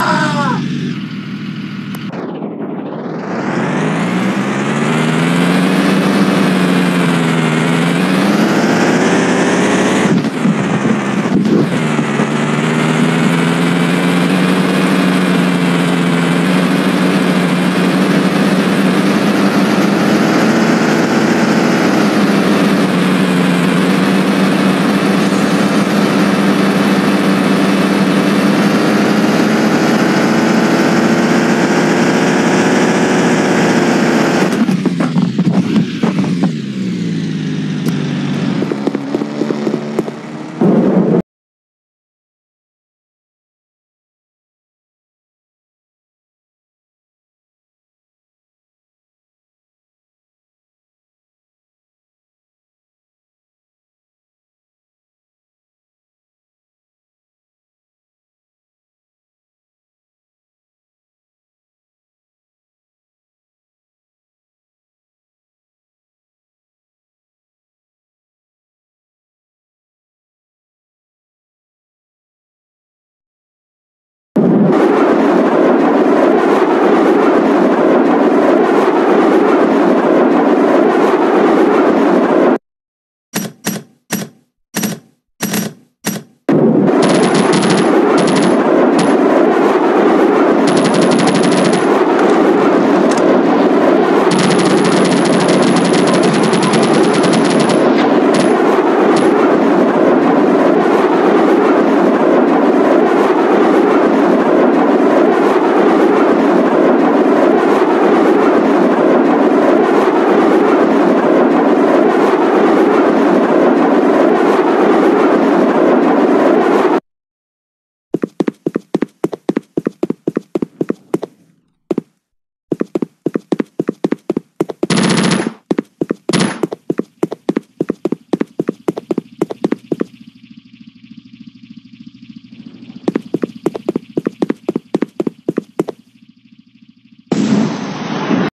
Ah!